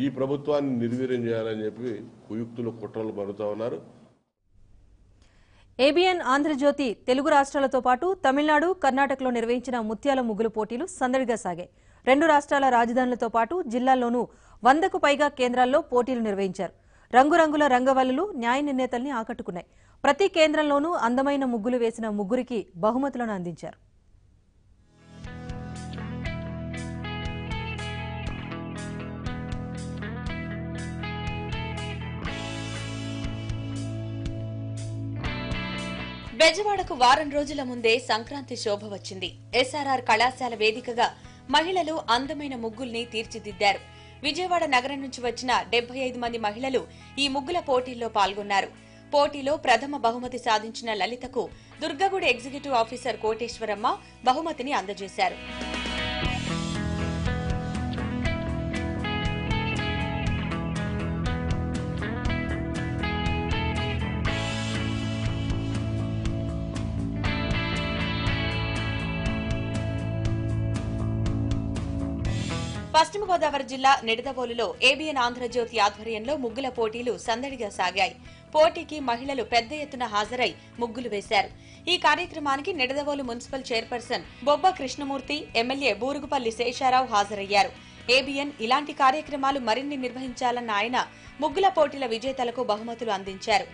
ఈ ప్రభుత్వాన్ని నిర్వీర్యం చేయాలని చెప్పి కుయుక్తులు కుట్రలు పడుతూ ఉన్నారు. ఏబిఎన్ ఆంధ్రజ్యోతి తెలుగు రాష్ట్రాలతో పాటు తమిళనాడు కర్ణాటకలో నిర్వహించిన ముత్యాల ముగ్గులు పోటీలు సందడిగా సాగాయి. రెండు రాష్ట్రాల రాజధానులతో పాటు జిల్లాల్లోనూ వందకు పైగా కేంద్రాల్లో పోటీలు నిర్వహించారు. రంగురంగుల రంగవల్లులు న్యాయ నిర్ణేతల్ని ఆకట్టుకున్నాయి. ప్రతి కేంద్రంలోనూ అందమైన ముగ్గులు వేసిన ముగ్గురికి బహుమతులను అందించారు. బెజవాడకు వారం రోజుల ముందే సంక్రాంతి శోభ వచ్చింది. ఎస్ఆర్ఆర్ కళాశాల వేదికగా మహిళలు అందమైన ముగ్గుల్ని తీర్చిదిద్దారు. విజయవాడ నగరం నుంచి వచ్చిన డెబ్బై ఐదు మంది మహిళలు ఈ ముగ్గుల పోటీల్లో పాల్గొన్నారు. పోటీలో ప్రథమ బహుమతి సాధించిన లలితకు దుర్గగుడి ఎగ్జిక్యూటివ్ ఆఫీసర్ కోటేశ్వరమ్మ బహుమతిని అందజేశారు. పశ్చిమ గోదావరి జిల్లా నిడదవోలులో ఏబిఎన్ ఆంధ్రజ్యోతి ఆధ్వర్యంలో ముగ్గుల పోటీలు సందడిగా సాగాయి. పోటీకి మహిళలు పెద్ద ఎత్తున హాజరై ముగ్గులు వేశారు. ఈ కార్యక్రమానికి Nidadavolu municipal chairperson Bobba Krishnamurthy MLA Burugupalli Sesharao హాజరయ్యారు. ఏబిఎన్ ఇలాంటి కార్యక్రమాలు మరిన్ని నిర్వహించాలన్న ఆయన ముగ్గుల పోటీల విజేతలకు బహుమతులు అందించారు.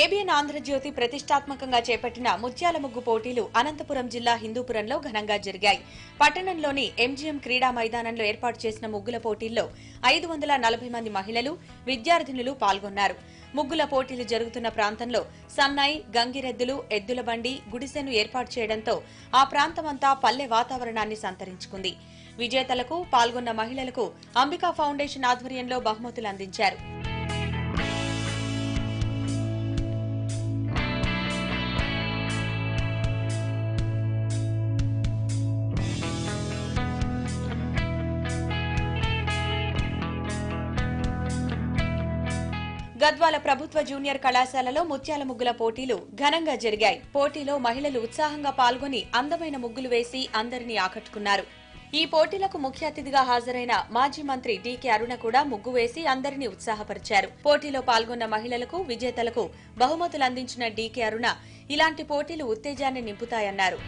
ఏబిఎన్ ఆంధ్రజ్యోతి ప్రతిష్టాత్మకంగా చేపట్టిన ముత్యాల ముగ్గు పోటీలు అనంతపురం జిల్లా హిందూపురంలో ఘనంగా జరిగాయి. పట్టణంలోని ఎంజీఎం క్రీడా మైదానంలో ఏర్పాటు చేసిన ముగ్గుల పోటీల్లో ఐదు వందల నలభై మంది మహిళలు విద్యార్థినులు పాల్గొన్నారు. ముగ్గుల పోటీలు జరుగుతున్న ప్రాంతంలో సన్నాయి గంగిరెద్దులు ఎద్దుల బండి గుడిసెను ఏర్పాటు చేయడంతో ఆ ప్రాంతమంతా పల్లె వాతావరణాన్ని సంతరించుకుంది. విజేతలకు పాల్గొన్న మహిళలకు అంబికా ఫౌండేషన్ ఆధ్వర్యంలో బహుమతులు అందించారు. గద్వాల ప్రభుత్వ జూనియర్ కళాశాలలో ముత్యాల ముగ్గుల పోటీలు ఘనంగా జరిగాయి. పోటీలో మహిళలు ఉత్సాహంగా పాల్గొని అందమైన ముగ్గులు వేసి అందరినీ ఆకట్టుకున్నారు. ఈ పోటీలకు ముఖ్య అతిథిగా హాజరైన మాజీ మంత్రి డీకే అరుణ కూడా ముగ్గు వేసి అందరినీ ఉత్సాహపరిచారు. పోటీలో పాల్గొన్న మహిళలకు విజేతలకు బహుమతులు అందించిన డీకే అరుణ ఇలాంటి పోటీలు ఉత్తేజాన్ని నింపుతాయన్నారు.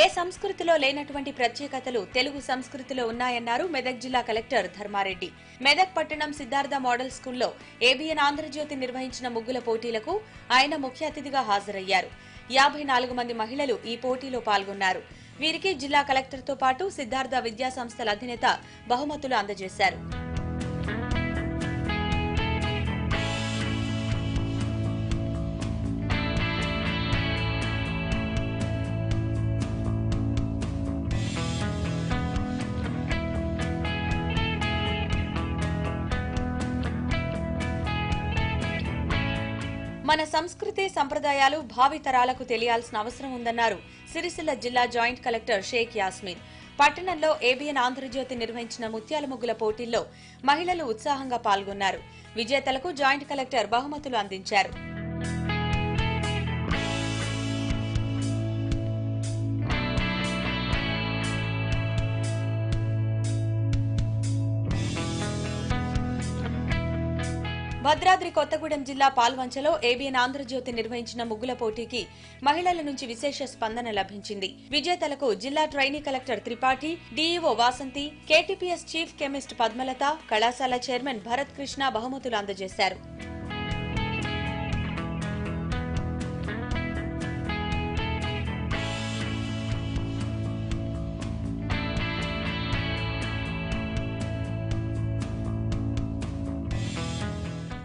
ఏ సంస్కృతిలో లేనటువంటి ప్రత్యేకతలు తెలుగు సంస్కృతిలో ఉన్నాయన్నారు మెదక్ జిల్లా కలెక్టర్ ధర్మారెడ్డి. మెదక్ పట్టణం సిద్ధార్థ మోడల్ స్కూల్లో ఏబిఎన్ ఆంధ్రజ్యోతి నిర్వహించిన ముగ్గుల పోటీలకు ఆయన ముఖ్య అతిథిగా హాజరయ్యారు. యాభై నాలుగు మంది మహిళలు ఈ పోటీలో పాల్గొన్నారు. వీరికి జిల్లా కలెక్టర్తో పాటు సిద్ధార్థ విద్యా సంస్థల అధినేత బహుమతులు అందజేశారు. మన సంస్కృతి సంప్రదాయాలు భావితరాలకు తెలియాల్సిన అవసరం ఉందన్నారు. సిరిసిల్ల జిల్లా జాయింట్ కలెక్టర్ షేక్ యాస్మిన్. పట్టణంలో ఏబిఎన్ ఆంధ్రజ్యోతి నిర్వహించిన ముత్యాల ముగ్గుల పోటీల్లో మహిళలు ఉత్సాహంగా పాల్గొన్నారు. విజేతలకు జాయింట్ కలెక్టర్ బహుమతులు అందించారు. భద్రాద్రి కొత్తగూడెం జిల్లా పాల్వంచలో ఏబిఎన్ ఆంధ్రజ్యోతి నిర్వహించిన ముగ్గుల పోటీకి మహిళల నుంచి విశేష స్పందన లభించింది. విజేతలకు జిల్లా trainee collector Tripathi DEO Vasanthi KTPS chief chemist Padmalatha కళాశాల చైర్మన్ భరత్ కృష్ణ బహుమతులు అందజేశారు.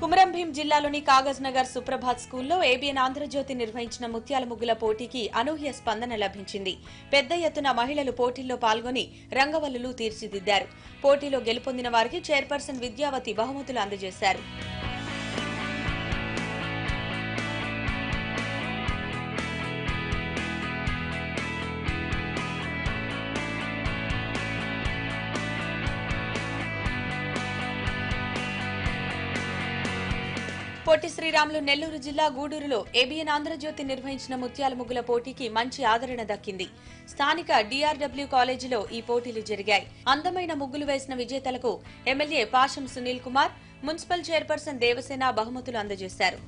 కుమరంభీం జిల్లాలోని కాగజ్ నగర్ సుప్రభాత్ స్కూల్లో ఏబిఎన్ ఆంధ్రజ్యోతి నిర్వహించిన ముత్యాల ముగ్గుల పోటీకి అనూహ్య స్పందన లభించింది. పెద్ద ఎత్తున మహిళలు పోటీల్లో పాల్గొని రంగవల్లులు తీర్చిదిద్దారు. పోటీలో గెలుపొందిన వారికి చైర్పర్సన్ విద్యావతి బహుమతులు అందజేశారు. పొట్టి శ్రీరాములు నెల్లూరు జిల్లా గూడూరులో ఏబిఎన్ ఆంధ్రజ్యోతి నిర్వహించిన ముత్యాల ముగ్గుల పోటీకి మంచి ఆదరణ దక్కింది. స్థానిక డిఆర్డబ్ల్యూ కాలేజీలో ఈ పోటీలు జరిగాయి. అందమైన ముగ్గులు వేసిన విజేతలకు MLA Pasham Sunil Kumar municipal chairperson Devasena బహుమతులు అందజేశారు.